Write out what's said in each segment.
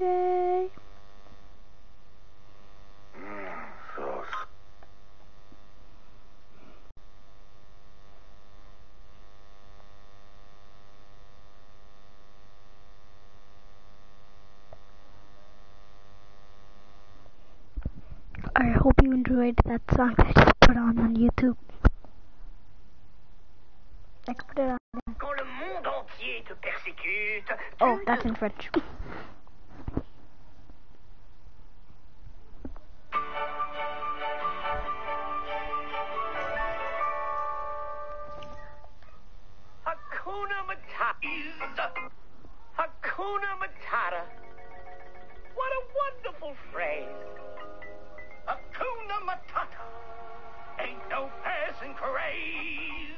I hope you enjoyed that song that I just put on on YouTube. Can put it on. Quand le monde entier te persécute, Oh, that's in French. Hakuna Matata. What a wonderful phrase. Hakuna Matata ain't no passing craze.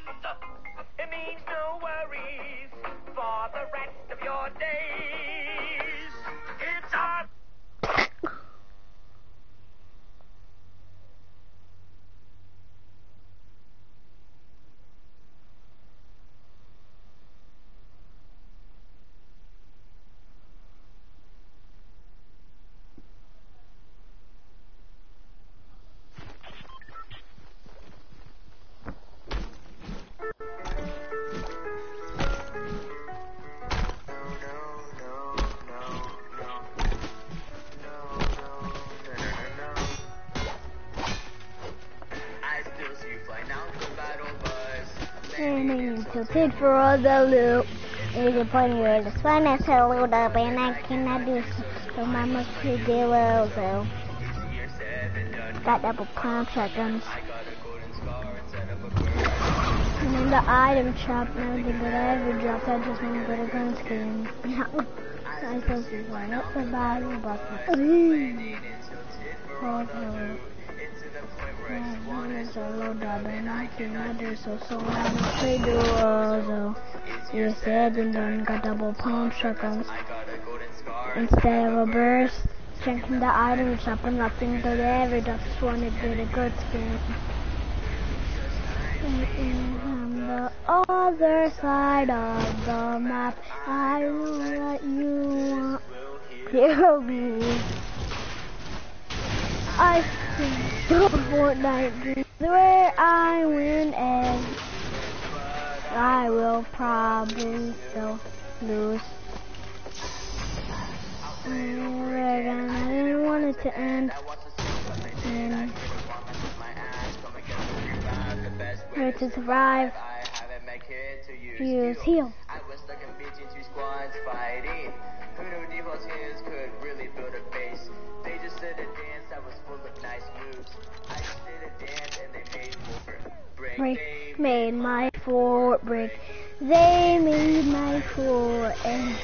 It means no worries for the rest of your days. For the loot. Is a point where the sun is load up and I cannot do so. My must be zero, so. Got double pump shotguns. And in the item shop, everything that I ever dropped, I just want to get a gun skin. I supposed to run up the battle, but low dub and I cannot do so, so I'm a play duo, so. You said and done, got double pump shotguns. I Instead of a burst, checking the item shop and nothing to the average, I just to get a good skin. On the other side of the map, I know what you. Kill me. I see the Fortnite dreams where I win and I will probably still lose. And I didn't want it to end. And where to survive, use heal. They made my fort break. They made my fort and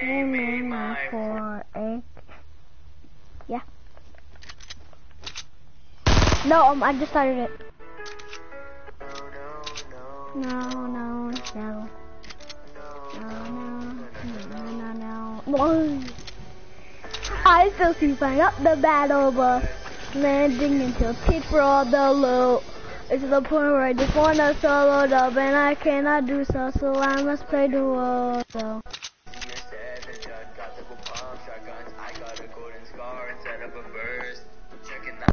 They made my fort break. Yeah. No, um, I just started it. no, no, No, no, no. No, no, no, no, no, no. I still see flying up the battle bus, landing until tit for all the loot. It's to the point where I just wanna solo dub and I cannot do so, so I must play duo. So.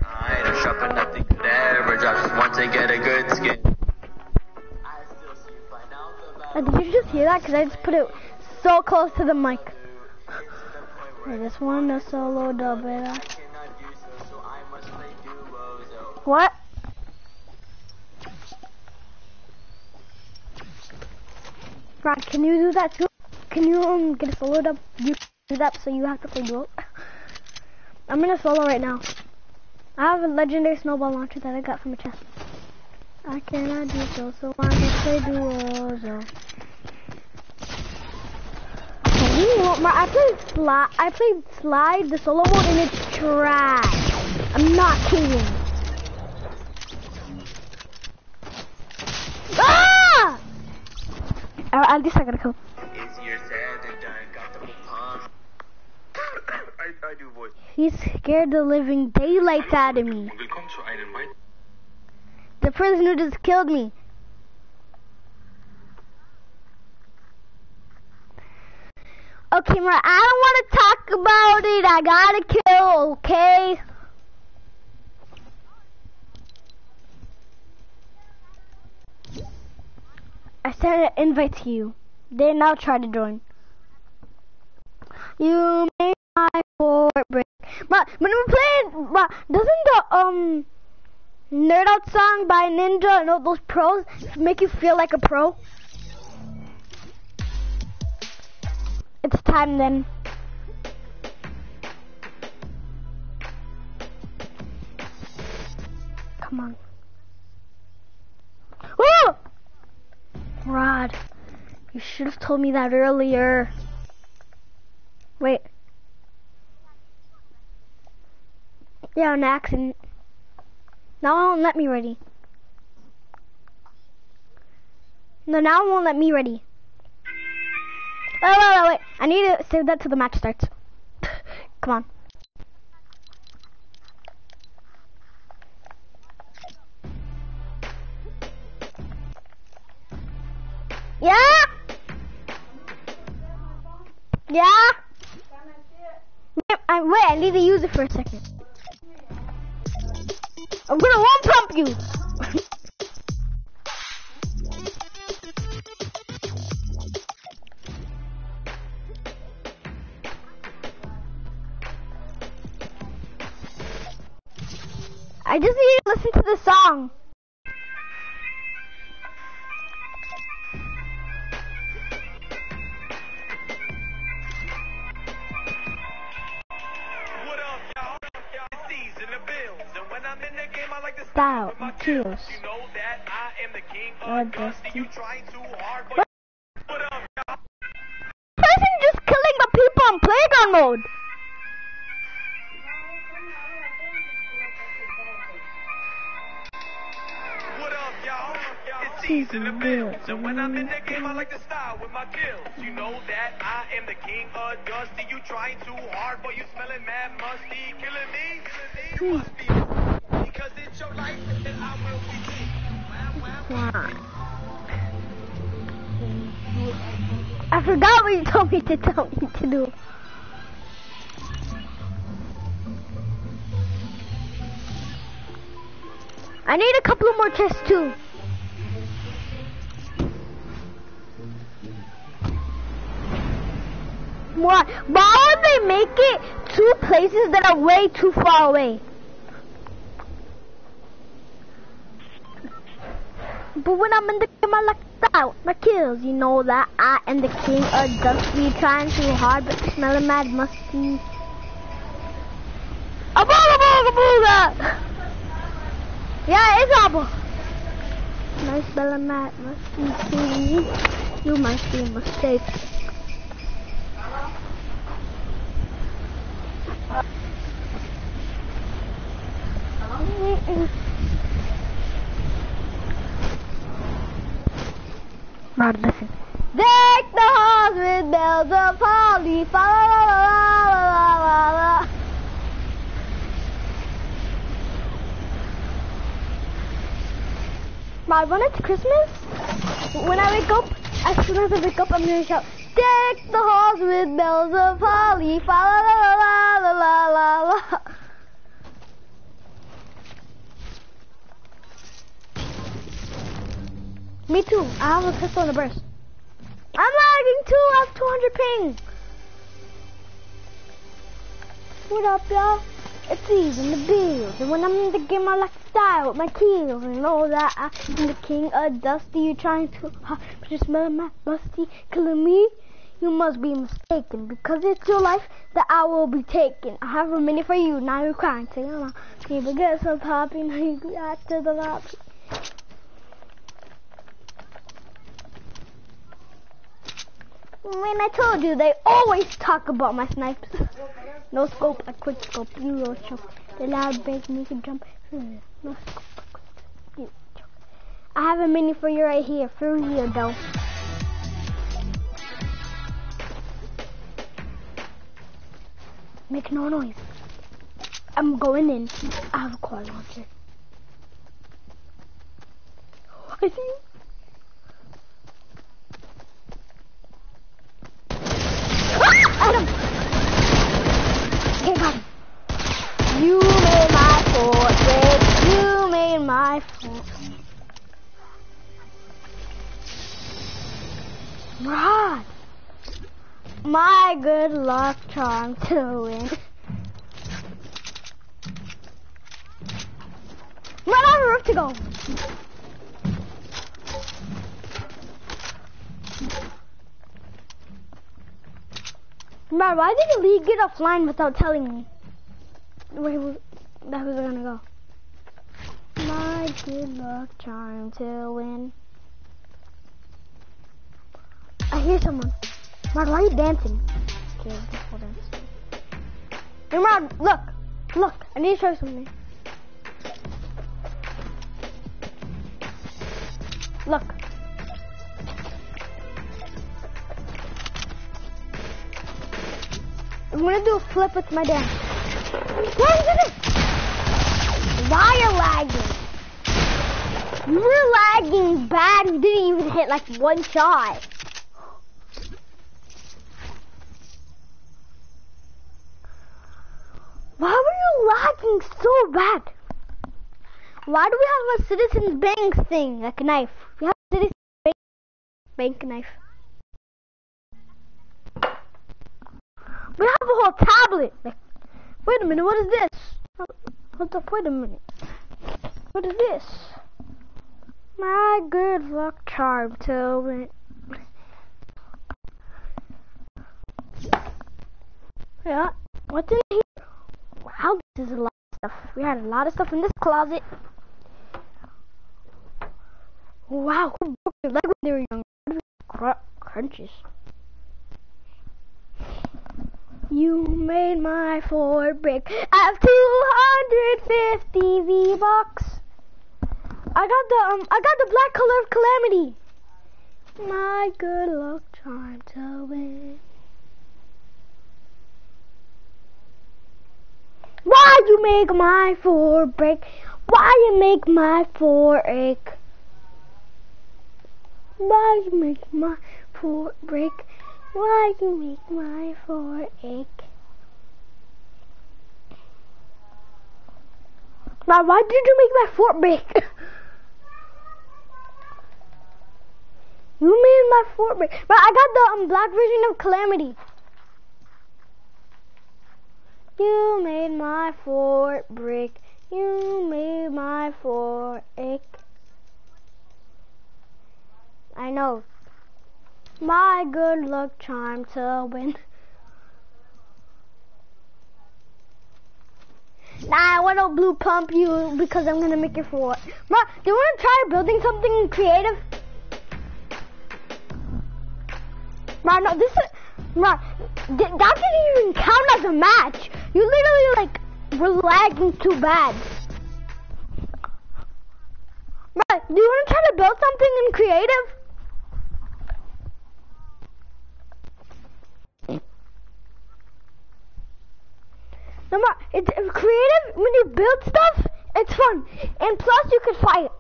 I the ever drop. Just want to get a good skin. I Uh, did you just hear that? Cause I just put it so close to the mic. To I just wanna solo dub it. What? Rod, can you do that too? Can you um get a solo dub? You do that so you have to play duo. I'm in a solo right now. I have a legendary snowball launcher that I got from a chest. I cannot do so, so I must play duos. Okay, I played slide. I played slide the solo mode and it's trash. I'm not kidding. Ah! Uh, at least I got a kill. easier said than done. Got double pump. I, I do voice. He scared the living daylights out of me. Willkommen zu einem weiteren The person who just killed me. Okay, Mar, I don't want to talk about it. I gotta kill, okay? I sent an invite to you. They now try to join. You made my fort break. But when we're playing, but doesn't the um nerd out song by Ninja and all those pros make you feel like a pro? It's time then. Come on. You should have told me that earlier. Wait. Yeah, an accident. Now it won't let me ready. No, now it won't let me ready. Wait, wait, wait, wait. I need to save that till the match starts. Come on. Yeah? Yeah? I, wait, I need to use it for a second. I'm gonna one pump you. I just need to listen to the song. I forgot what you told me to tell me to do. I need a couple of more chests too. What? Why would they make it two places that are way too far away? But when I'm in the game, I like out my kills. You know that I am the king of dusty, trying too hard, but smelling mad musty. A booga booga booga! Yeah, it's apple. Nice smelling mad musty. You must be mistaken. Rod, listen. Deck the halls with bells of holly, fa la la la la la la la. Rod, when it's Christmas, when I wake up, as soon as I wake up, I'm gonna shout, Deck the halls with bells of holly, fa la la la la la la la la. Me too. I have a pistol and a burst. I'm lagging too. I have 200 ping. What up, y'all? It's season the bills, and when I'm in the game, I like to style with my kills. And all that I'm the king of dusty. You trying to hard, but smell my musty, killing me. You must be mistaken because it's your life that I will be taking. I have a minute for you. Now you're crying. Say, "Come on, people get so poppy. Now you got to the lobby. When I told you, they always talk about my snipes. no scope, a quick scope, you little choke. The loud bass make you jump. Hmm, no scope, quick scope, you. I have a mini for you right here, for real though. Make no noise. I'm going in. I have a quad launcher. I see you. You made my fortress. You made my fortress. Rod. My good luck charm to win. Run on the roof to go. Man, why did the league get offline without telling me? Where that was gonna go. My good luck charm to win. I hear someone. Mark, why are you dancing? Okay, hold on. Hey, Mark, look, look. I need to show you something. Look. I'm gonna do a flip with my dance. Why are you lagging? You were lagging bad. You didn't even hit like one shot. Why were you lagging so bad? Why do we have a citizens bank thing, like a knife? We have a citizens bank, bank knife. We have a whole tablet. Like, wait a minute, what is this? Hold up, wait a minute. What is this? My good luck charm to win. Yeah, what's in here? Wow, this is a lot of stuff. We had a lot of stuff in this closet. Wow, who broke their leg when they were young? Cr crunches. You made my Ford brick. I have 250 V-Bucks. I got the um, I got the black color of calamity. My good luck charm to win. Why you make my Ford break? Why you make my Ford ache? Why you make my Ford break? Why you make my Ford ache? Now, why did you make my Ford break? you made my Ford break. But I got the um, black version of Calamity. You made my fort break. You made my fort ache. I know. My good luck charm to win. Nah, I want to blue pump you because I'm gonna make your fort. Ma, do you want to try building something creative? Ma, no, this is, Ma, that didn't even count as a match. You literally like were lagging too bad. Right, do you want to try to build something in creative? No more. It's creative when you build stuff. It's fun, and plus you can fight.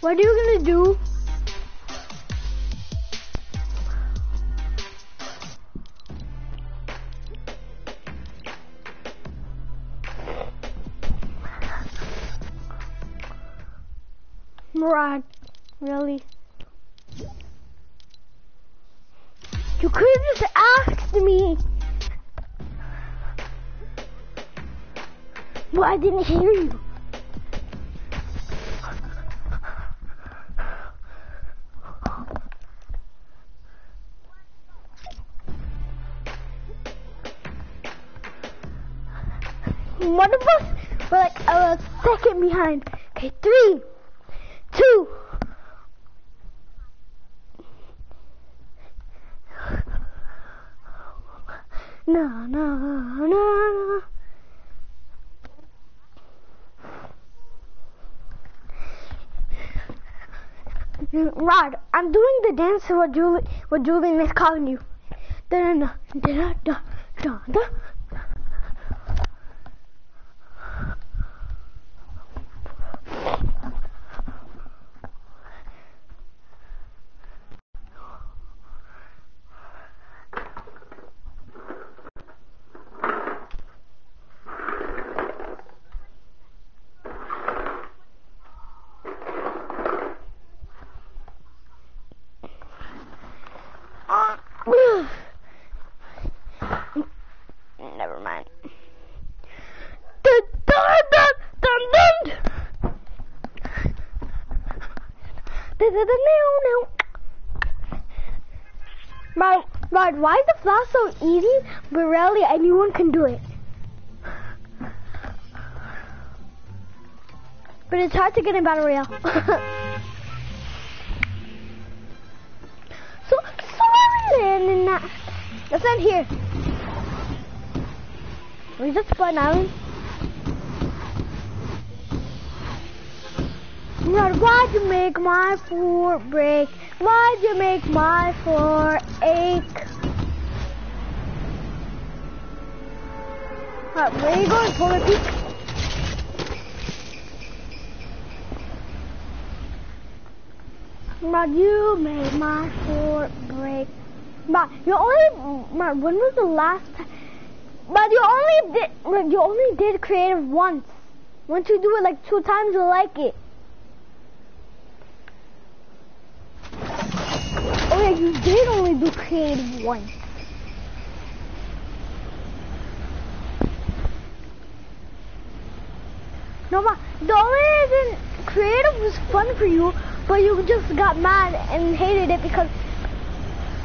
What are you gonna do? Murad, really? Could just asked me. But I didn't hear you. One of us were like a second behind. Okay, three, two. No, no, no, no. Rod, I'm doing the dance what Julie, Julian is calling you. Da da da da da da. The floss so easy, but rarely anyone can do it? But it's hard to get in Battle Royale. so, sorry, and that. Let's here. We just spun out. Why'd you make my foot break? Why'd you make my foot ache? Alright, where are you going, Polar Peak? Rod, you made my foot break. But you only, Rod, when was the last time? But you only did, Rod, you only did creative once. Once you do it like two times, you'll like it. Oh yeah, you did only do creative once. No, but the only reason creative was fun for you, but you just got mad and hated it because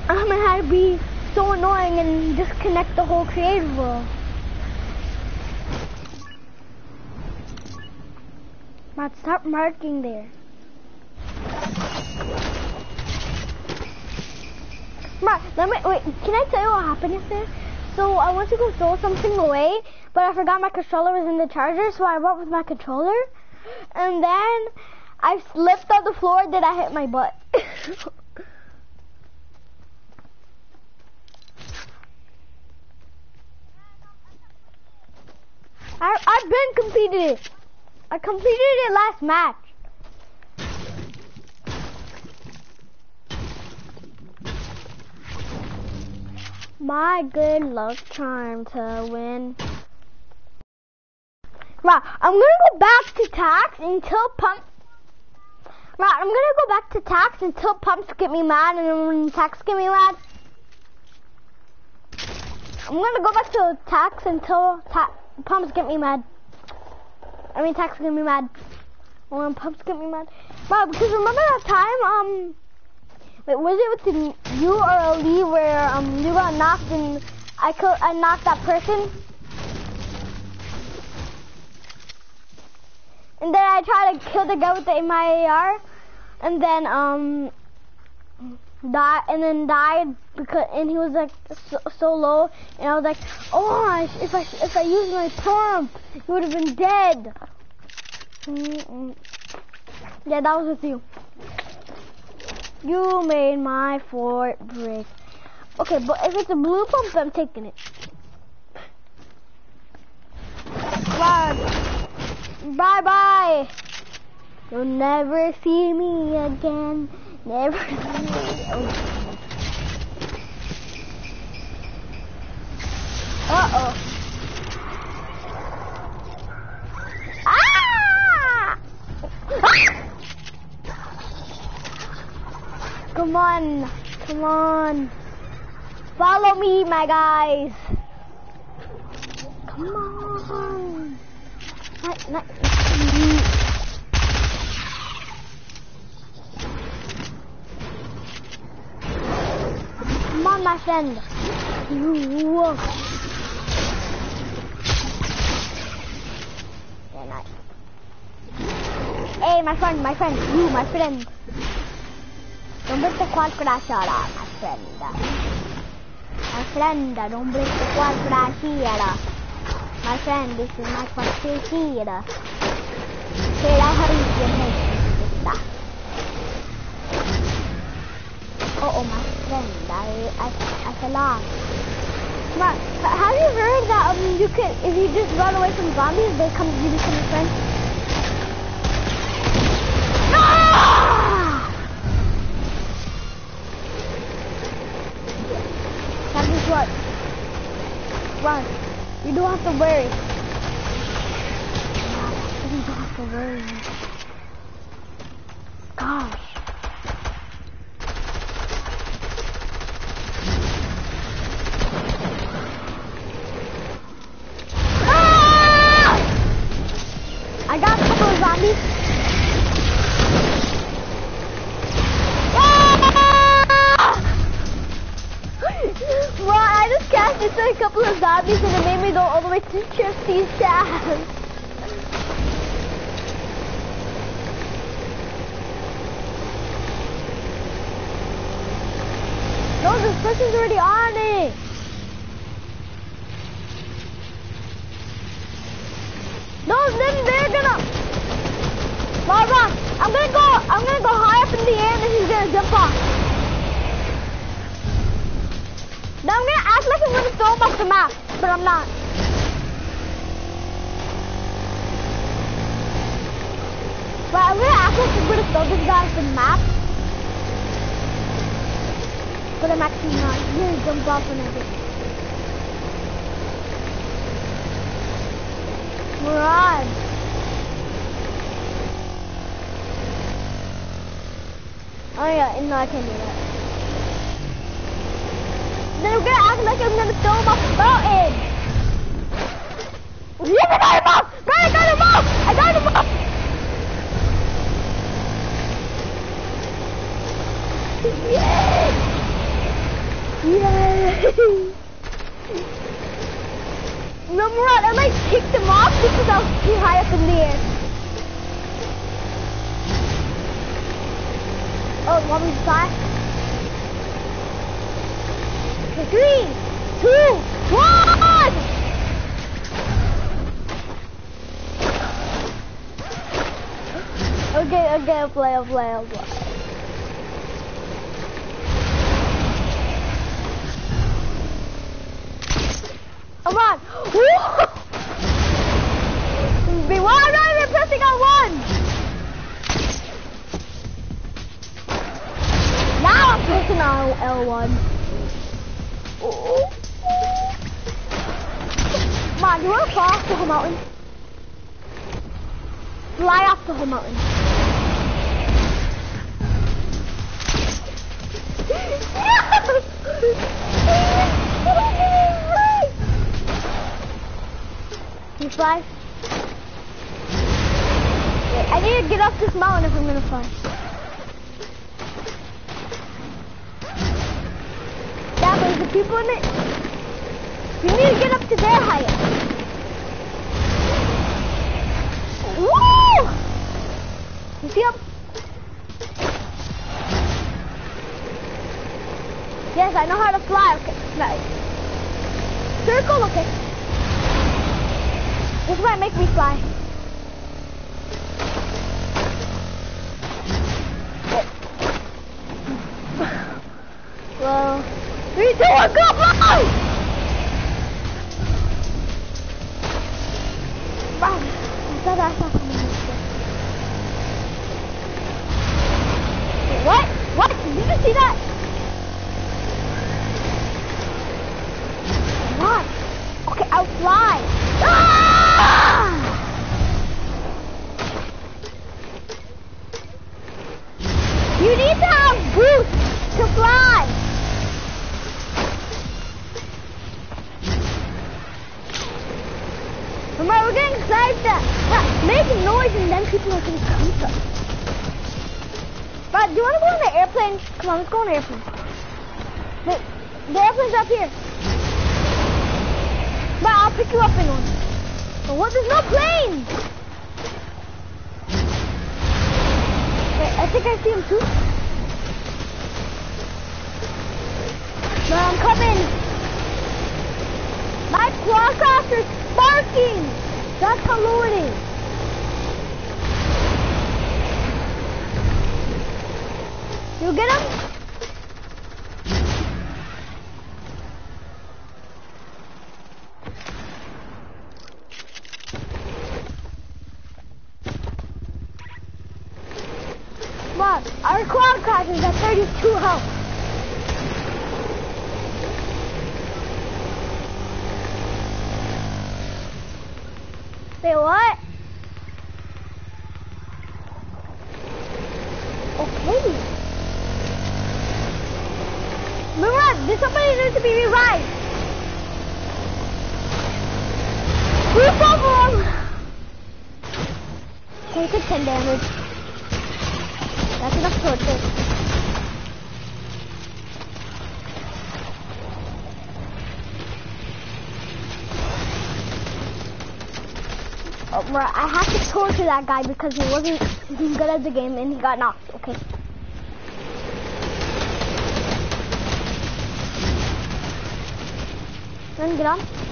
had to be so annoying and disconnect the whole creative world. Matt, stop marking there. Matt, let me, wait, can I tell you what happened yesterday? So I went to go throw something away, but I forgot my controller was in the charger, so I went with my controller. And then I slipped on the floor, then I hit my butt. I, I've been completed it. I completed it last match. My good luck charm to win. Right, I'm gonna go back to tax until pump. Right, I'm gonna go back to tax until pumps get me mad, and then when tax get me mad, I'm gonna go back to tax until ta pumps get me mad. I mean, tax get me mad. When pumps get me mad. Right, because remember that time, um, wait, was it with the, you or where um you got knocked and I I knocked that person? And then I tried to kill the guy with the MIAR, and then um died, and then died because, and he was like so, so low, and I was like, oh, if I if I used my pump, he would have been dead. Mm -mm. Yeah, that was with you. You made my fort break. Okay, but if it's a blue pump, I'm taking it. Run. Bye bye. You'll never see me again. Never see me again. Uh oh. Ah! Come on. Come on. Follow me, my guys. Come on. Not, not, Come on, my friend. Whoa. Yeah, nice. Hey, my friend, my friend, you, my friend. Don't break the quad crash, my friend. My friend, don't break the quad crash here. My friend, this is my. Kaya haritin mo kita. Oh, my friend, I, I, I fell off. Ma, have you heard that um, you can, if you just run away from zombies, they come, you become a friend? Ah! That is what? Run. You don't have to worry. You don't have to worry. Gosh. Ah! I got a couple of zombies. a couple of zombies and it made me go all the way to Trusty's house. No, this person's already on it. No, then they're gonna. Mara, I'm gonna go. I'm gonna go high up in the air, and then he's gonna jump off. Now I'm gonna act like I'm gonna throw him off the map, but I'm not. But I'm gonna I'm gonna this guy off the map. But I'm actually not. He's gonna jump off and everything. Mirage. Oh yeah, no, I can't do that. Then I'm gonna act like I'm gonna throw him off the mountain. Yes, I got him off! Right, I got him off! I got him off! Yay! No, Murat, I like kicked him off because I was too high up in the air. Oh, to fly? Okay, three, two, one! Okay, okay, I'll play, I'll play, I'll play. Come on! Be one, I'm not even pressing on one! Now I'm pressing on L1. Come on, you fly off the whole mountain? Fly off the whole mountain. You fly? Wait, I need to get off this mountain if I'm gonna fly. Yeah, but the people in it, you need to get up to their height. Woo! You see? Yes, I know how to fly. Okay, nice. Circle, okay. This might make me fly. Well, three, two, one, go, fly! Airplane's up here. But I'll pick you up in one. But what? There's no plane! Wait, I think I see him too. No, I'm coming. My quadcopter's sparking. That's how low it is. You get him? You cover him! He 10 damage. That's enough torture. Oh, bro, I have to torture that guy because he wasn't he's good at the game and he got knocked. Okay. Then get on.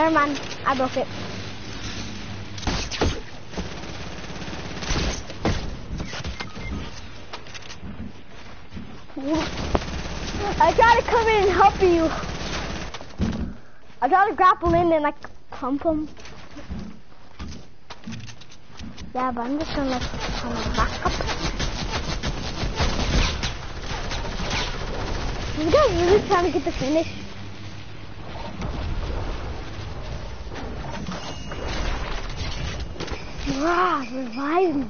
Never mind, I broke it. I to come in and help you. I gotta grapple in and like pump him. Yeah, but I'm just gonna like kind of back up. This guy's really trying to get the finish. Wow, revive me.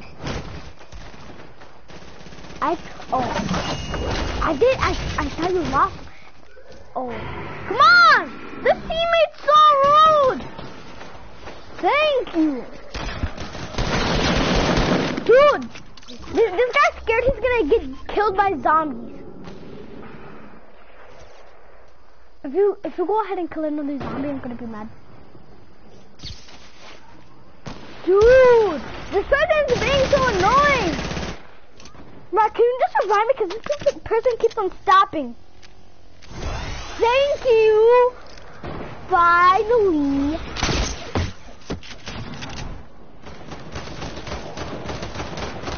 I oh I did I I saw you lost. Oh come on! The teammate's so rude! Thank you! Dude! This, this guy's scared he's gonna get killed by zombies. If you if you go ahead and kill another zombie, I'm gonna be mad. Dude, this person's being so annoying. Mark, can you just revive me? Because this person keeps on stopping. Thank you. Finally.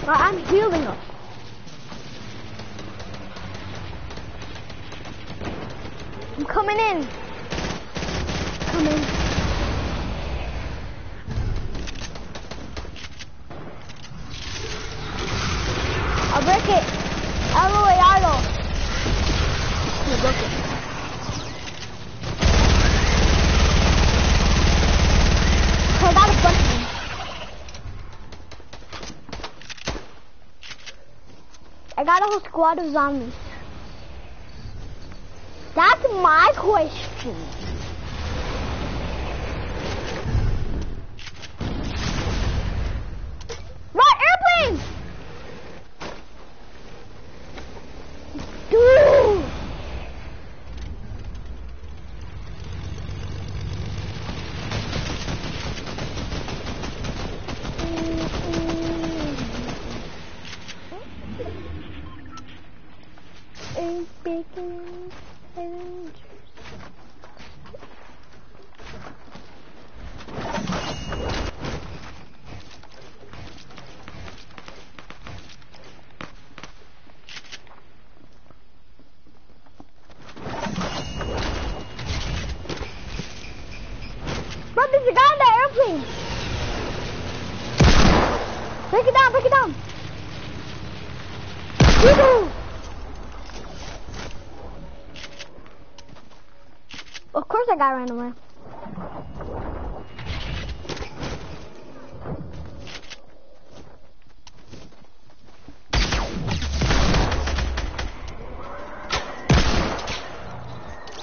Right, I'm healing up. I'm coming in. Coming. I'll break it. Allo e allo. I broke it. I got a bunch of them. I got a squad of zombies. That's my question. Right, airplane! Dude! A bacon and Bro, there's a guy on that airplane. Break it down, break it down. Woohoo! Of course that guy ran away.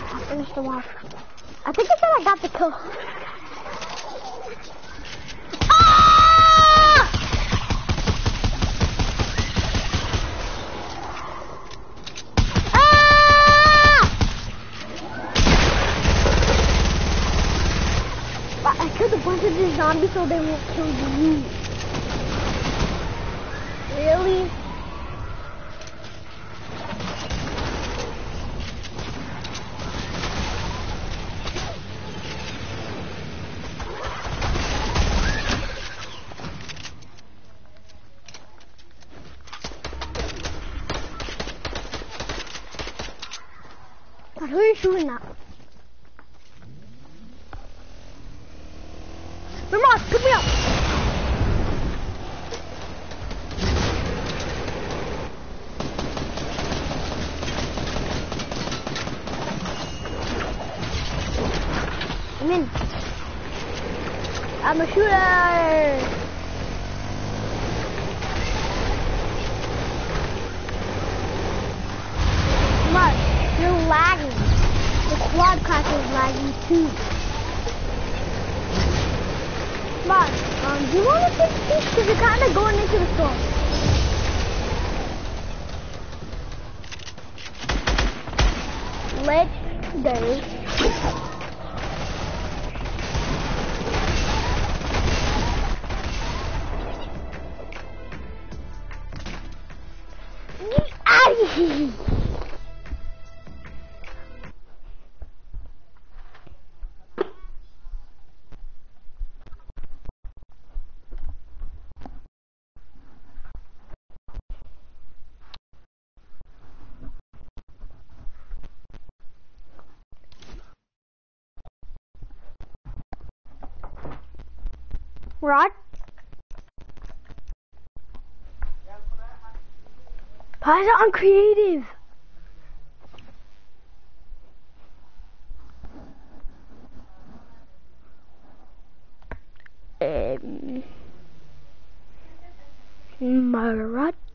I finished off. I think I said I got the kill. Ah! Ah! But I killed a zombies so they won't kill you. Really? But who are you shooting at? Ramon, pick me up! I'm in. I'm a shooter! Mark, you're lagging. Too. But, um, do you want to take this? Because you're kind of going into the storm. Let's go. Rod? Why is it on creative? Um, Marat. Marad.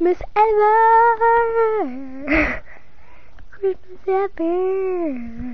Christmas ever! Christmas ever!